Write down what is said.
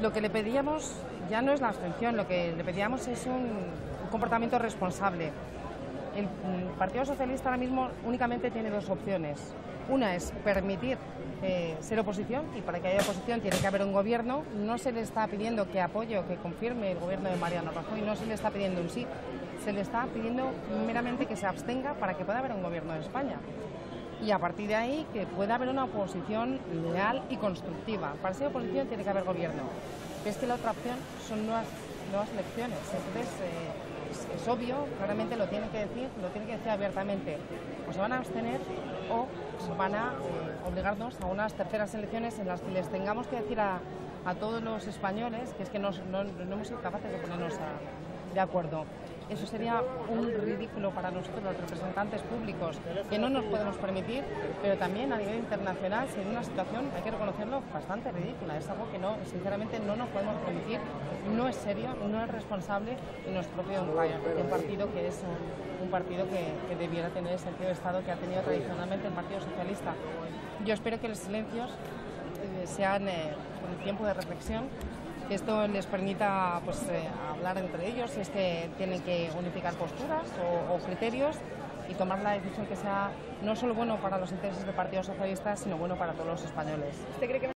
lo que le pedíamos ya no es la abstención, lo que le pedíamos es un, comportamiento responsable. Mm, Partido Socialista ahora mismo únicamente tiene dos opciones. Una es permitir eh, ser oposición y para que haya oposición tiene que haber un gobierno. No se le está pidiendo que apoye o que confirme el gobierno de Mariano Rajoy, no se le está pidiendo un sí, se le está pidiendo meramente que se abstenga para que pueda haber un gobierno de España y a partir de ahí que pueda haber una oposición leal y constructiva. Para ser oposición tiene que haber gobierno. Es que la otra opción son nuevas, nuevas elecciones. Entonces eh, es, obvio, claramente lo tiene que decir, lo tiene que decir abiertamente. O se van a abstener o van a eh, obligarnos a unas terceras elecciones en las que les tengamos que decir a, todos los españoles que es que no, no, hemos sido capaces de ponernos de acuerdo. Eso sería un ridículo para nosotros, los representantes públicos, que no nos podemos permitir, pero también a nivel internacional sería una situación, hay que reconocerlo, bastante ridícula. Es algo que no, sinceramente no nos podemos permitir, no es serio, no es responsable en nuestro propio un partido que es un, partido que, debiera tener el sentido de Estado que ha tenido tradicionalmente el Partido Socialista. Yo espero que los silencios eh, sean eh, un tiempo de reflexión que esto les permita pues, eh, hablar entre ellos si es que tienen que unificar posturas o, criterios y tomar la decisión que sea no solo bueno para los intereses del Partido Socialista, sino bueno para todos los españoles.